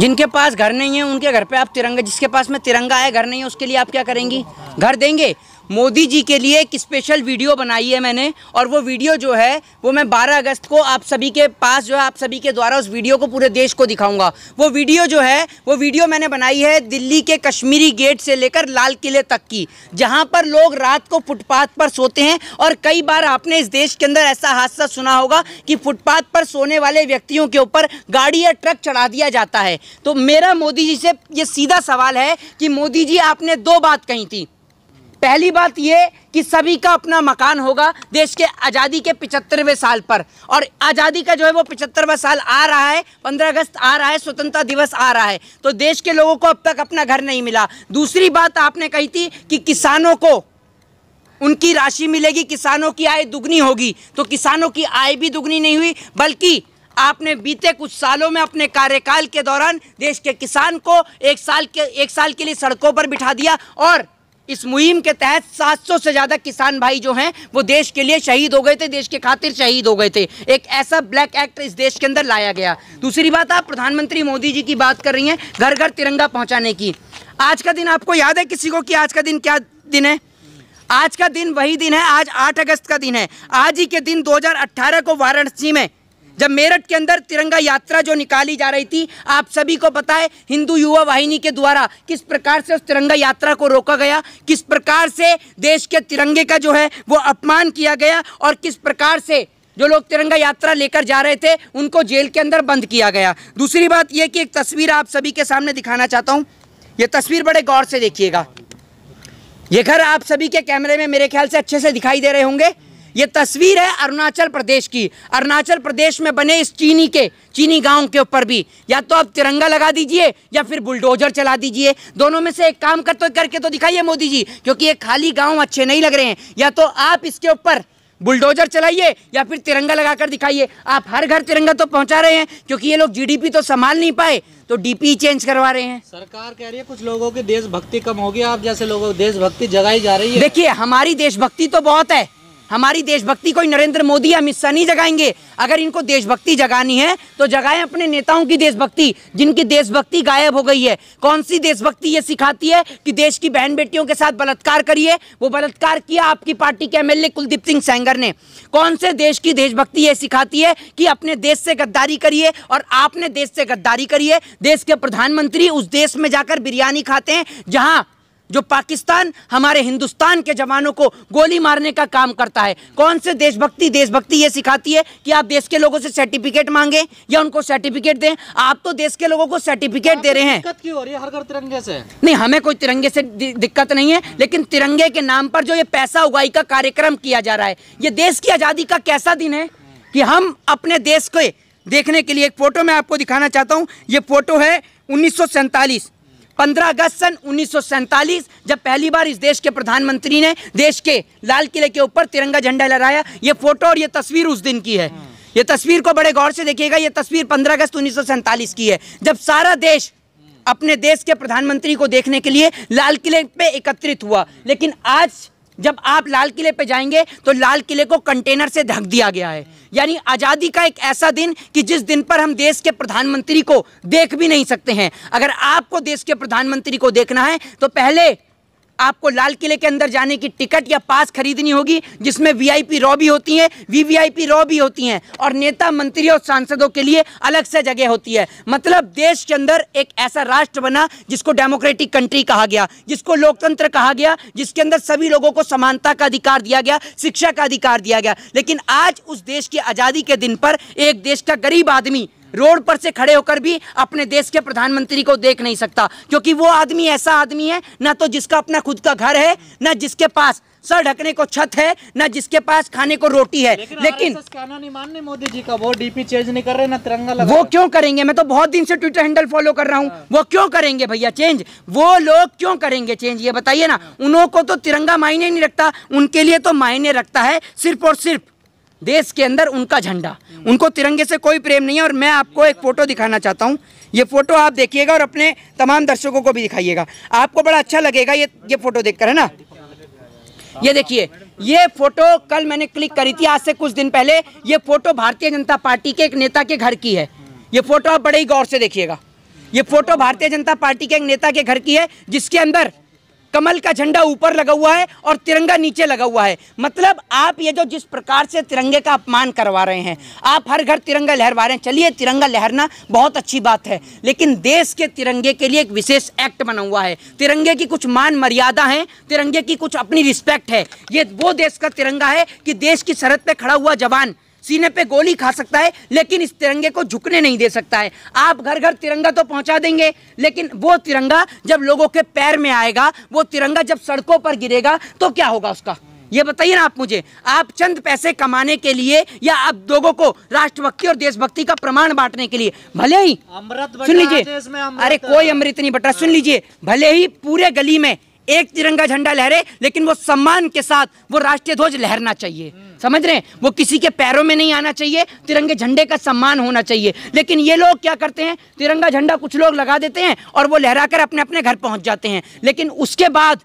जिनके पास घर नहीं है, उनके घर पे आप तिरंगा, जिसके पास में तिरंगा है, घर नहीं है, उसके लिए आप क्या करेंगी? घर देंगे। मोदी जी के लिए एक स्पेशल वीडियो बनाई है मैंने और वो वीडियो जो है, वो मैं 12 अगस्त को आप सभी के पास जो है, आप सभी के द्वारा उस वीडियो को पूरे देश को दिखाऊँगा। वो वीडियो जो है, वो वीडियो मैंने बनाई है दिल्ली के कश्मीरी गेट से लेकर लाल किले तक की, जहाँ पर लोग रात को फुटपाथ पर सोते हैं और कई बार आपने इस देश के अंदर ऐसा हादसा सुना होगा कि फुटपाथ पर सोने वाले व्यक्तियों के ऊपर गाड़ी या ट्रक चढ़ा दिया जाता है। तो मेरा मोदी जी से ये सीधा सवाल है कि मोदी जी आपने दो बात कही थी पहली बात ये कि सभी का अपना मकान होगा देश के आज़ादी के पिचहत्तरवें साल पर। और आज़ादी का जो है वो पिचहत्तरवा साल आ रहा है, पंद्रह अगस्त आ रहा है, स्वतंत्रता दिवस आ रहा है। तो देश के लोगों को अब तक अपना घर नहीं मिला। दूसरी बात आपने कही थी कि किसानों को उनकी राशि मिलेगी, किसानों की आय दुगनी होगी। तो किसानों की आय भी दुगनी नहीं हुई, बल्कि आपने बीते कुछ सालों में अपने कार्यकाल के दौरान देश के किसान को एक साल के, एक साल के लिए सड़कों पर बिठा दिया और इस मुहिम के तहत 700 से ज़्यादा किसान भाई जो हैं, वो देश के लिए शहीद हो गए थे, देश के खातिर शहीद हो गए थे। एक ऐसा ब्लैक एक्ट इस देश के अंदर लाया गया। दूसरी बात, आप प्रधानमंत्री मोदी जी की बात कर रही हैं घर घर तिरंगा पहुँचाने की। आज का दिन आपको याद है किसी को कि आज का दिन क्या दिन है? आज का दिन वही दिन है, आज आठ अगस्त का दिन है। आज ही के दिन दो हज़ार अठारह को वाराणसी में जब मेरठ के अंदर तिरंगा यात्रा जो निकाली जा रही थी, आप सभी को पता है, हिंदू युवा वाहिनी के द्वारा किस प्रकार से उस तिरंगा यात्रा को रोका गया, किस प्रकार से देश के तिरंगे का जो है, वो अपमान किया गया, और किस प्रकार से जो लोग तिरंगा यात्रा लेकर जा रहे थे, उनको जेल के अंदर बंद किया गया। दूसरी बात यह कि एक तस्वीर आप सभी के सामने दिखाना चाहता हूँ। ये तस्वीर बड़े गौर से देखिएगा। ये घर आप सभी के कैमरे में मेरे ख्याल से अच्छे से दिखाई दे रहे होंगे। ये तस्वीर है अरुणाचल प्रदेश की। अरुणाचल प्रदेश में बने इस चीनी के चीनी गाँव के ऊपर भी। या तो आप तिरंगा लगा दीजिए या फिर बुलडोजर चला दीजिए। दोनों में से एक काम कर तो करके तो दिखाइए मोदी जी क्योंकि ये खाली गाँव अच्छे नहीं लग रहे हैं। या तो आप इसके ऊपर बुलडोजर चलाइए या फिर तिरंगा लगाकर दिखाइए। आप हर घर तिरंगा तो पहुँचा रहे हैं क्योंकि ये लोग जीडीपी तो संभाल नहीं पाए तो डीपी चेंज करवा रहे हैं। सरकार कह रही है कुछ लोगों की देशभक्ति कम होगी आप जैसे लोगों की देशभक्ति जगाई जा रही है। देखिए हमारी देशभक्ति तो बहुत है। हमारी देशभक्ति कोई नरेंद्र मोदी या अमित शाह नहीं जगाएँगे। अगर इनको देशभक्ति जगानी है तो जगाएँ अपने नेताओं की देशभक्ति, जिनकी देशभक्ति गायब हो गई है। कौन सी देशभक्ति ये सिखाती है कि देश की बहन बेटियों के साथ बलात्कार करिए? वो बलात्कार किया आपकी पार्टी के एमएलए कुलदीप सिंह सेंगर ने। कौन से देश की देशभक्ति ये सिखाती है कि अपने देश से गद्दारी करिए और आपने देश से गद्दारी करिए? देश के प्रधानमंत्री उस देश में जाकर बिरयानी खाते हैं, जहाँ जो पाकिस्तान हमारे हिंदुस्तान के जवानों को गोली मारने का काम करता है। कौन से देशभक्ति देशभक्ति ये सिखाती है कि आप देश के लोगों से सर्टिफिकेट मांगे या उनको सर्टिफिकेट दें? आप तो देश के लोगों को सर्टिफिकेट दे रहे हैं। दिक्कत क्यों हो रही है? हर घर तिरंगे से। नहीं हमें कोई तिरंगे से दिक्कत नहीं है लेकिन तिरंगे के नाम पर जो ये पैसा उगाई का कार्यक्रम किया जा रहा है ये देश की आज़ादी का कैसा दिन है कि हम अपने देश को देखने के लिए एक फ़ोटो मैं आपको दिखाना चाहता हूँ ये फ़ोटो है उन्नीस सौ सैंतालीस। 15 अगस्त सन उन्नीस सौ सैंतालीस जब पहली बार इस देश के प्रधानमंत्री ने देश के लाल किले के ऊपर तिरंगा झंडा लहराया ये फ़ोटो और ये तस्वीर उस दिन की है। ये तस्वीर को बड़े गौर से देखिएगा ये तस्वीर 15 अगस्त उन्नीस सौ सैंतालीस की है। जब सारा देश अपने देश के प्रधानमंत्री को देखने के लिए लाल किले पे एकत्रित हुआ लेकिन आज जब आप लाल किले पे जाएँगे तो लाल किले को कंटेनर से ढक दिया गया है। यानी आज़ादी का एक ऐसा दिन कि जिस दिन पर हम देश के प्रधानमंत्री को देख भी नहीं सकते हैं। अगर आपको देश के प्रधानमंत्री को देखना है तो पहले आपको लाल किले के अंदर जाने की टिकट या पास खरीदनी होगी, जिसमें वीआईपी रॉ भी होती हैं वीवीआईपी रॉ भी होती हैं, और नेता, मंत्री और सांसदों के लिए अलग से जगह होती है। मतलब देश के अंदर एक ऐसा राष्ट्र बना, जिसको डेमोक्रेटिक कंट्री कहा गया, जिसको लोकतंत्र कहा गया, जिसके अंदर सभी लोगों को समानता का अधिकार दिया गया, शिक्षा का अधिकार दिया गया। लेकिन आज उस देश की आज़ादी के दिन पर एक देश का गरीब आदमी रोड पर से खड़े होकर भी अपने देश के प्रधानमंत्री को देख नहीं सकता क्योंकि वो आदमी ऐसा आदमी है ना तो जिसका अपना खुद का घर है ना जिसके पास सर ढकने को छत है ना जिसके पास खाने को रोटी है। लेकिन, लेकिन नहीं मोदी जी का वो डीपी चेंज नहीं कर रहे ना तिरंगा लगा वो क्यों करेंगे? मैं तो बहुत दिन से ट्विटर हैंडल फॉलो कर रहा हूँ। हाँ। वो क्यों करेंगे भैया चेंज वो लोग क्यों करेंगे चेंज ये बताइए ना। उन्हों को तो तिरंगा मायने नहीं रखता उनके लिए तो मायने रखता है सिर्फ़ और सिर्फ़ देश के अंदर उनका झंडा। उनको तिरंगे से कोई प्रेम नहीं है और मैं आपको एक फ़ोटो दिखाना चाहता हूँ। ये फ़ोटो आप देखिएगा और अपने तमाम दर्शकों को भी दिखाइएगा। आपको बड़ा अच्छा लगेगा ये ये फ़ोटो देखकर, है ना? ये देखिए, ये फ़ोटो कल मैंने क्लिक करी थी, आज से कुछ दिन पहले। ये फ़ोटो भारतीय जनता पार्टी के एक नेता के घर की है। ये फ़ोटो आप बड़े ही गौर से देखिएगा। ये फ़ोटो भारतीय जनता पार्टी के एक नेता के घर की है, जिसके अंदर कमल का झंडा ऊपर लगा हुआ है और तिरंगा नीचे लगा हुआ है। मतलब आप ये जो जिस प्रकार से तिरंगे का अपमान करवा रहे हैं, आप हर घर तिरंगा लहरवा रहे हैं। चलिए, तिरंगा लहरना बहुत अच्छी बात है, लेकिन देश के तिरंगे के लिए एक विशेष एक्ट बना हुआ है। तिरंगे की कुछ मान मर्यादा है, तिरंगे की कुछ अपनी रिस्पेक्ट है। ये वो देश का तिरंगा है कि देश की सरहद पे खड़ा हुआ जवान सीने पे गोली खा सकता है लेकिन इस तिरंगे को झुकने नहीं दे सकता है। आप घर घर तिरंगा तो पहुँचा देंगे लेकिन वो तिरंगा जब लोगों के पैर में आएगा वो तिरंगा जब सड़कों पर गिरेगा तो क्या होगा उसका? ये बताइए ना आप मुझे आप चंद पैसे कमाने के लिए या आप लोगों को राष्ट्रभक्ति और देशभक्ति का प्रमाण बांटने के लिए? भले ही। अमृत सुन लीजिए। अरे कोई अमृत नहीं बटा सुन लीजिए। भले ही पूरे गली में एक तिरंगा झंडा लहरे लेकिन वो सम्मान के साथ वो राष्ट्रीय ध्वज लहरना चाहिए। समझ रहे हैं? वो किसी के पैरों में नहीं आना चाहिए, तिरंगे झंडे का सम्मान होना चाहिए। लेकिन ये लोग क्या करते हैं? तिरंगा झंडा कुछ लोग लगा देते हैं और वो लहराकर अपने अपने घर पहुँच जाते हैं। लेकिन उसके बाद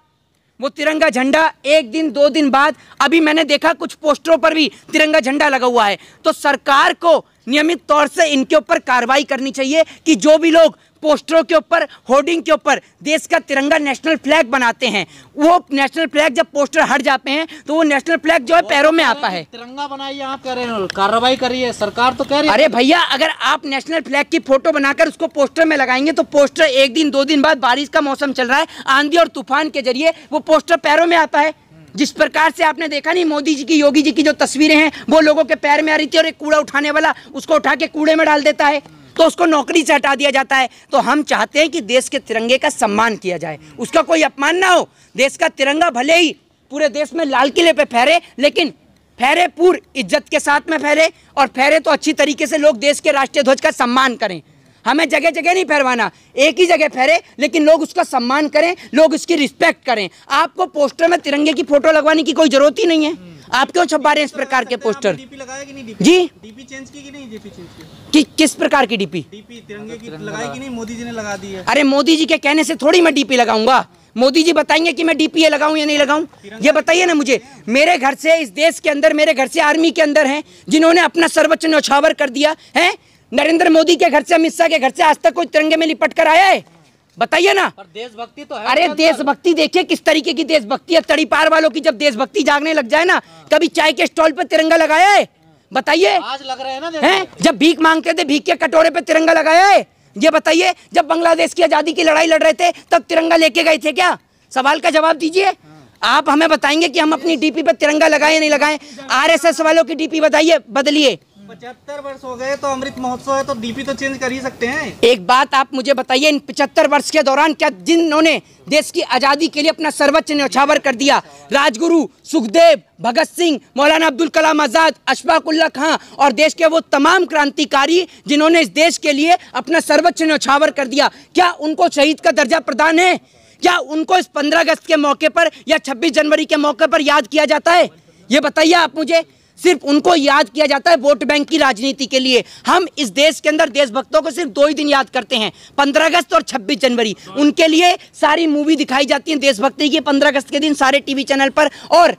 वो तिरंगा झंडा एक दिन, दो दिन बाद, अभी मैंने देखा कुछ पोस्टरों पर भी तिरंगा झंडा लगा हुआ है। तो सरकार को नियमित तौर से इनके ऊपर कार्रवाई करनी चाहिए कि जो भी लोग पोस्टरों के ऊपर होर्डिंग के ऊपर देश का तिरंगा नेशनल फ्लैग बनाते हैं। वो नेशनल फ्लैग जब पोस्टर हट जाते हैं तो वो नेशनल फ्लैग जो है पैरों में आता है। तिरंगा बनाइए आप कह रहे हैं कार्रवाई करिए सरकार तो कह रही है। अरे भैया अगर आप नेशनल फ्लैग की फ़ोटो बनाकर उसको पोस्टर में लगाएँगे तो पोस्टर एक दिन दो दिन बाद बारिश का मौसम चल रहा है आंधी और तूफ़ान के ज़रिए वो पोस्टर पैरों में आता है। जिस प्रकार से आपने देखा नहीं मोदी जी की योगी जी की जो तस्वीरें हैं वो लोगों के पैर में आ रही थी और एक कूड़ा उठाने वाला उसको उठा के कूड़े में डाल देता है। तो उसको नौकरी से हटा दिया जाता है। तो हम चाहते हैं कि देश के तिरंगे का सम्मान किया जाए। उसका कोई अपमान ना हो। देश का तिरंगा भले ही पूरे देश में लाल किले पे फहरे, लेकिन फहरे पूर इज़्ज़त के साथ में फहरे, और फहरे तो अच्छी तरीके से लोग देश के राष्ट्रीय ध्वज का सम्मान करें। हमें जगह जगह नहीं फहरवाना। एक ही जगह फहरे, लेकिन लोग उसका सम्मान करें, लोग उसकी रिस्पेक्ट करें। आपको पोस्टर में तिरंगे की फ़ोटो लगवाने की कोई ज़रूरत ही नहीं है। आप क्यों छपा रहे हैं इस प्रकार के पोस्टर? डीपी लगाया कि नहीं डीपी जी। डीपी चेंज की कि नहीं डीपी चेंज की? कि किस प्रकार की डीपी डीपी तिरंगे की लगाई कि नहीं? मोदी जी ने लगा दी है। अरे मोदी जी के कहने से थोड़ी मैं डीपी लगाऊँगा। मोदी जी बताएँगे कि मैं डीपीए लगाऊँ या नहीं लगाऊँ? ये बताइए ना मुझे। मेरे घर से इस देश के अंदर मेरे घर से आर्मी के अंदर हैं जिन्होंने अपना सर्वोच्च न्यौछावर कर दिया है? नरेंद्र मोदी के घर से अमित शाह के घर से आज तक कोई तिरंगे में लिपट कर आया है? बताइए ना। पर देशभक्ति तो है अरे देशभक्ति देखिए किस तरीके की देशभक्ति है। तड़ी पार वालों की जब देशभक्ति जागने लग जाए ना कभी चाय के स्टॉल पे तिरंगा लगाया है। बताइए। आज लग रहे हैं ना हैं? जब भीख मांगते थे भीख के कटोरे पे तिरंगा लगाया है। ये बताइए जब बांग्लादेश की आज़ादी की लड़ाई लड़ रहे थे तब तिरंगा लेके गए थे क्या? सवाल का जवाब दीजिए। आप हमें बताएँगे कि हम अपनी डीपी पे तिरंगा लगाए नहीं लगाए? आरएसएस वालों की डीपी बताइए बदलिए। पचहत्तर वर्ष हो गए तो अमृत महोत्सव है तो डीपी तो चेंज कर ही सकते हैं। एक बात आप मुझे बताइए, इन पचहत्तर वर्ष के दौरान क्या जिन्होंने देश की आज़ादी के लिए अपना सर्वोच्च न्यौछावर कर दिया? राजगुरु, सुखदेव, भगत सिंह, मौलाना अब्दुल कलाम आज़ाद अशफाक उल्ला खां और देश के वो तमाम क्रांतिकारी जिन्होंने इस देश के लिए अपना सर्वोच्च न्यौछावर कर दिया। क्या उनको शहीद का दर्जा प्रदान है? क्या उनको इस पंद्रह अगस्त के मौके पर या छब्बीस जनवरी के मौके पर याद किया जाता है? ये बताइए आप मुझे। सिर्फ़ उनको याद किया जाता है वोट बैंक की राजनीति के लिए। हम इस देश के अंदर देशभक्तों को सिर्फ़ दो ही दिन याद करते हैं पंद्रह अगस्त और छब्बीस जनवरी। उनके लिए सारी मूवी दिखाई जाती है देशभक्ति की पंद्रह अगस्त के दिन सारे टीवी चैनल पर। और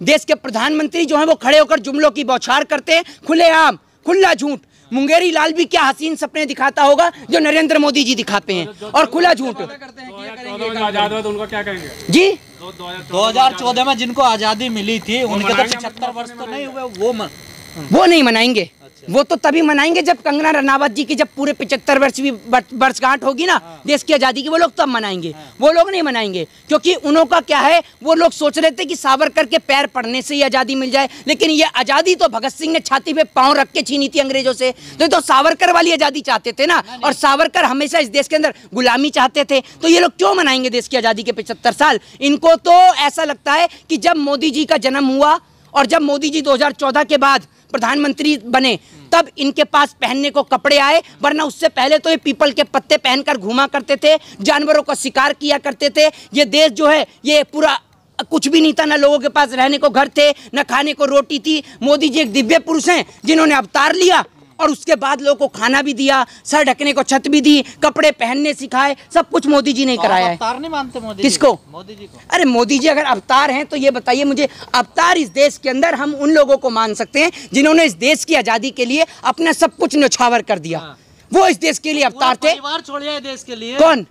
देश के प्रधानमंत्री जो हैं वो खड़े होकर जुमलों की बौछार करते हैं। खुलेआम खुला झूठ। मुंगेरी लाल भी क्या हसीन सपने दिखाता होगा जो नरेंद्र मोदी जी दिखाते हैं। और खुला झूठ। आज़ाद हुआ तो उनका क्या कहेंगे? जी? 2014 में जिनको आज़ादी मिली थी उनके तो पचहत्तर वर्ष तो नहीं हुए वो मन... वो नहीं मनाएँगे। वो तो तभी मनाएँगे जब कंगना रनावत जी की जब पूरे पिछहत्तर वर्ष भी वर्षगांठ होगी ना हाँ। देश की आज़ादी की वो लोग तब मनाएँगे। हाँ। वो लोग नहीं मनाएँगे क्योंकि उन्हों का क्या है वो लोग सोच रहे थे कि सावरकर के पैर पड़ने से ही आज़ादी मिल जाए लेकिन ये आज़ादी तो भगत सिंह ने छाती पे पाँव रख के छीनी थी अंग्रेज़ों से। तो ये तो सावरकर वाली आज़ादी चाहते थे ना और सावरकर हमेशा इस देश के अंदर गुलामी चाहते थे। तो ये लोग क्यों मनाएँगे देश की आज़ादी के पिछहत्तर साल? इनको तो ऐसा लगता है कि जब मोदी जी का जन्म हुआ और जब मोदी जी 2014 के बाद प्रधानमंत्री बने, तब इनके पास पहनने को कपड़े आए, वरना उससे पहले तो ये पीपल के पत्ते पहनकर घूमा करते थे, जानवरों का शिकार किया करते थे। ये देश जो है, ये पूरा कुछ भी नहीं था, ना लोगों के पास रहने को घर थे, ना खाने को रोटी थी। मोदी जी एक दिव्य पुरुष हैं, जिन्होंने अवतार लिया। और उसके बाद लोगों को खाना भी दिया सर ढकने को छत भी दी कपड़े पहनने सिखाए सब कुछ मोदी जी ने कराया है। अवतार नहीं मानते मोदी जी? किसको? मोदी जी को। अरे मोदी जी अगर अवतार हैं तो ये बताइए मुझे अवतार इस देश के अंदर हम उन लोगों को मान सकते हैं जिन्होंने इस देश की आज़ादी के लिए अपना सब कुछ नछावर कर दिया। वो इस देश के लिए अवतार थे। देश के लिए। कौन?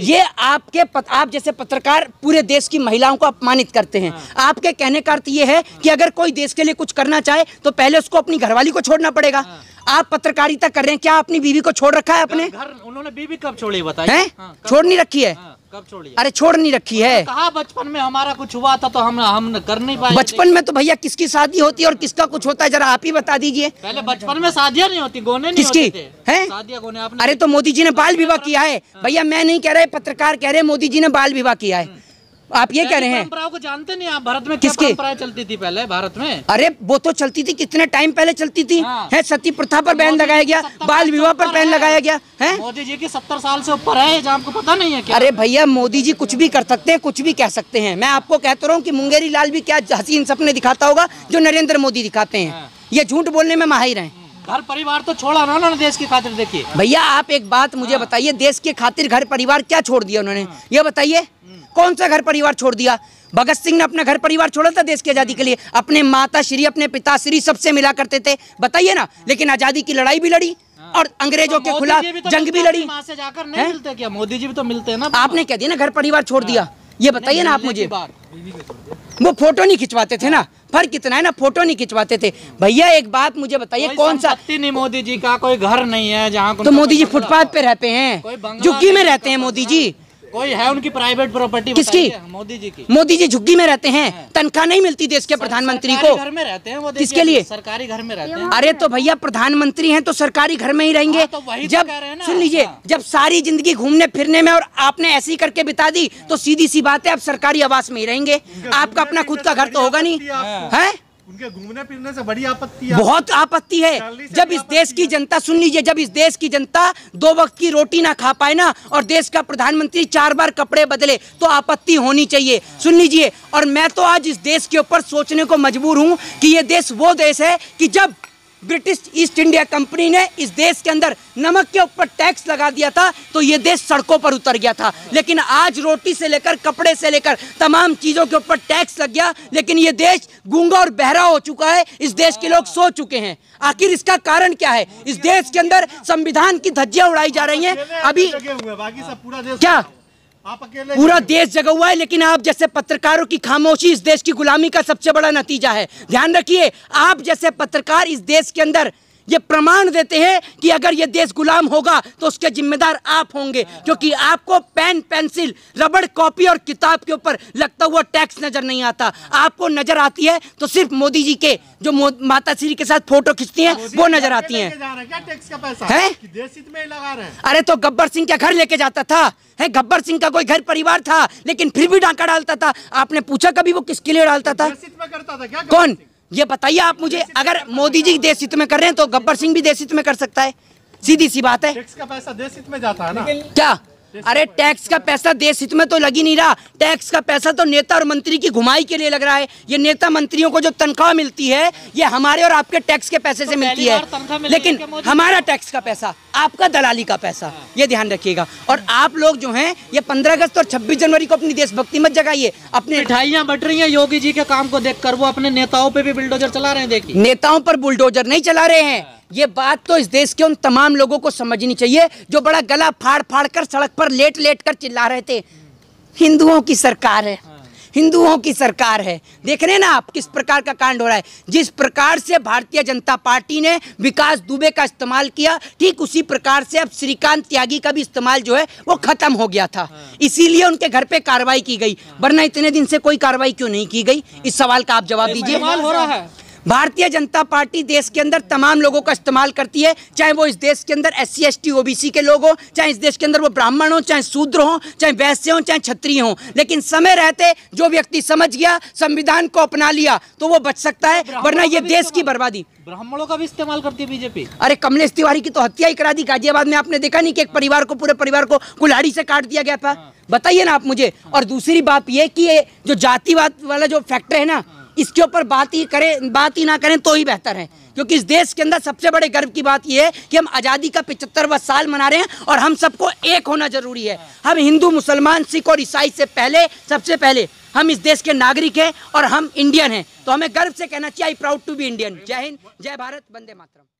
ये आपके पत, आप जैसे पत्रकार पूरे देश की महिलाओं को अपमानित करते हैं। हाँ। आपके कहने का अर्थ ये है कि अगर कोई देश के लिए कुछ करना चाहे तो पहले उसको अपनी घरवाली को छोड़ना पड़ेगा। हाँ। आप पत्रकारिता कर रहे हैं क्या अपनी बीवी को छोड़ रखा है अपने? घर उन्होंने बीवी कब छोड़ी बताइए। हैं? हाँ, छोड़ नहीं रखी है? हाँ, कब छोड़ी अरे छोड़ नहीं रखी है। कहा बचपन में हमारा कुछ हुआ था तो हम हम कर नहीं पाए। बचपन में तो भैया किसकी शादी होती है और किसका कुछ होता है जरा आप ही बता दीजिए। पहले बचपन में शादियाँ नहीं होती गोने नहीं किसकी? हैं? शादियाँ गोने आपने अरे तो मोदी जी ने बाल विवाह किया है। भैया मैं नहीं कह रहे पत्रकार कह रहे मोदी जी ने बाल विवाह किया है। आप ये कह रहे हैं? परंपराओं को जानते नहीं आप? भारत में किसकी? परंपराएँ चलती थी पहले भारत में? अरे वो तो चलती थी कितने टाइम पहले चलती थी? हाँ। है सती प्रथा पर बैन लगाया गया बाल विवाह पर बैन लगाया गया है? मोदी जी की सत्तर साल से ऊपर है आपको पता नहीं है क्या? अरे भैया मोदी जी कुछ भी कर सकते हैं कुछ भी कह सकते हैं। मैं आपको कहता रहा हूँ कि मुंगेरी लाल भी क्या हसीन सपने दिखाता होगा जो नरेंद्र मोदी दिखाते हैं। हाँ। ये झूठ बोलने में माहिर हैं। घर परिवार तो छोड़ा ना उन्होंने देश की खातिर देखिए। भैया आप एक बात मुझे हाँ। बताइए देश के खातिर घर परिवार क्या छोड़ दिया उन्होंने? ये बताइए। कौन सा घर परिवार छोड़ दिया? भगत सिंह ने अपना घर परिवार छोड़ा था देश की आज़ादी के लिए। अपने माता श्री अपने पिता श्री सबसे मिला करते थे। बताइए ना लेकिन आज़ादी की लड़ाई भी लड़ी और अंग्रेज़ों के खिलाफ तो जंग भी लड़ी। से जाकर नहीं मिलते क्या? मोदी जी भी तो मिलते हैं ना। आपने कह दिया ना घर परिवार छोड़ दिया। ये बताइए ना आप मुझे। वो फ़ोटो नहीं खिंचवाते थे ना। फ़र्क कितना है ना फ़ोटो नहीं खिंचवाते थे। भैया एक बात मुझे बताइए कौन सा नहीं मोदी जी का कोई घर नहीं है जहाँ तो मोदी जी फुटपाथ पे रहते हैं। झुग्गी में रहते हैं मोदी जी। कोई है उनकी प्राइवेट प्रॉपर्टी किसकी? मोदी जी की। मोदी जी झुग्गी में रहते हैं तनख्वाह नहीं मिलती देश के प्रधानमंत्री को। घर में रहते हैं किसके लिए? सरकारी घर में रहते हैं। अरे तो भैया प्रधानमंत्री हैं तो सरकारी घर में ही रहेंगे। हाँ, तो वही तो जब हैं। सुन लीजिए हाँ। जब सारी ज़िंदगी घूमने फिरने में और आपने ऐसी करके बिता दी तो सीधी सी बात है आप सरकारी आवास में ही रहेंगे। आपका अपना खुद का घर तो होगा नहीं। है। उनके घूमने फिरने से बड़ी आपत्ति है। बहुत आपत्ति है। जब इस देश की जनता सुन लीजिए जब इस देश की जनता दो वक्त की रोटी ना खा पाए ना और देश का प्रधानमंत्री चार बार कपड़े बदले तो आपत्ति होनी चाहिए। सुन लीजिए और मैं तो आज इस देश के ऊपर सोचने को मजबूर हूँ कि ये देश वो देश है कि जब ब्रिटिश ईस्ट इंडिया कंपनी ने इस देश के अंदर नमक के ऊपर टैक्स लगा दिया था तो ये देश सड़कों पर उतर गया था। लेकिन आज रोटी से लेकर कपड़े से लेकर तमाम चीज़ों के ऊपर टैक्स लग गया लेकिन ये देश गूँगा और बहरा हो चुका है। इस देश के लोग सो चुके हैं। आखिर इसका कारण क्या है? इस देश के अंदर संविधान की धज्जियाँ उड़ाई जा रही हैं। अभी क्या? आप अकेले पूरा देश जगा हुआ है लेकिन आप जैसे पत्रकारों की खामोशी इस देश की गुलामी का सबसे बड़ा नतीजा है। ध्यान रखिए आप जैसे पत्रकार इस देश के अंदर ये प्रमाण देते हैं कि अगर ये देश गुलाम होगा तो उसके जिम्मेदार आप होंगे क्योंकि आपको पेन पेंसिल रबड़ कॉपी और किताब के ऊपर लगता हुआ टैक्स नज़र नहीं आता। आपको नज़र आती है तो सिर्फ़ मोदी जी के जो माता श्री के साथ फ़ोटो खींचती हैं वो नज़र आती हैं। हैं? अरे तो गब्बर सिंह क्या घर लेके जाता था। है गब्बर सिंह का कोई घर परिवार था लेकिन फिर भी डांका डालता था। आपने पूछा कभी वो किसके लिए डालता था? करता था क्या कौन? ये बताइए आप मुझे अगर मोदी जी देश हित में कर रहे हैं तो गब्बर सिंह भी देश हित में कर सकता है? सीधी सी बात है। टैक्स का पैसा देश हित में जाता है ना। क्या? अरे टैक्स का पैसा देश हित में तो लग ही नहीं रहा। टैक्स का पैसा तो नेता और मंत्री की घुमाई के लिए लग रहा है। ये नेता मंत्रियों को जो तनख्वाह मिलती है ये हमारे और आपके टैक्स के पैसे तो से मिलती है। है लेकिन हमारा टैक्स का पैसा आपका दलाली का पैसा ये ध्यान रखिएगा। और आप लोग जो हैं ये पंद्रह अगस्त और छब्बीस जनवरी को अपनी देशभक्ति मत जगाइए। अपने मिठाइयाँ बट रही हैं योगी जी के काम को देखकर वो अपने नेताओं पर भी बुलडोजर चला रहे हैं देखिए। नेताओं पर बुलडोजर नहीं चला रहे हैं। ये बात तो इस देश के उन तमाम लोगों को समझनी चाहिए जो बड़ा गला फाड़ फाड़ कर सड़क पर लेट लेट कर चिल्ला रहे थे। हिंदुओं की सरकार है। हिंदुओं की सरकार है। देख रहे हैं ना आप किस प्रकार का कांड हो रहा है। जिस प्रकार से भारतीय जनता पार्टी ने विकास दुबे का इस्तेमाल किया ठीक उसी प्रकार से अब श्रीकांत त्यागी का भी इस्तेमाल जो है वो खत्म हो गया था। इसीलिए उनके घर पे कार्रवाई की गई। वरना इतने दिन से कोई कार्रवाई क्यों नहीं की गई? इस सवाल का आप जवाब दीजिए। हो है भारतीय जनता पार्टी देश के अंदर तमाम लोगों का इस्तेमाल करती है चाहे वो इस देश के अंदर S C S T OBC के लोग हों चाहे इस देश के अंदर वो ब्राह्मण हो चाहे शूद्र हो चाहे वैश्य हो चाहे क्षत्रिय हो। लेकिन समय रहते जो व्यक्ति समझ गया संविधान को अपना लिया तो वो बच सकता है वरना ये देश की बर्बादी। ब्राह्मणों का भी इस्तेमाल करती है बीजेपी? अरे कमलेश तिवारी की तो हत्या ही करा दी गाजियाबाद में आपने देखा नहीं कि एक परिवार को पूरे परिवार को कुल्हाड़ी से काट दिया गया था? बताइए ना आप मुझे। और दूसरी बात ये कि ये जो जातिवाद वाला जो फैक्टर है ना इसके ऊपर बात ही करें, बात ही ना करें तो ही बेहतर है। क्योंकि इस देश के अंदर सबसे बड़े गर्व की बात यह है कि हम आज़ादी का पिछहत्तरवा साल मना रहे हैं और हम सबको एक होना ज़रूरी है। हम हिंदू, मुसलमान, सिख और ईसाई से पहले, सबसे पहले हम इस देश के नागरिक हैं और हम इंडियन हैं। तो हमें गर्व से कहना चाहिए I proud to be Indian Jai Hind, Jai Bharat, Vande Mataram.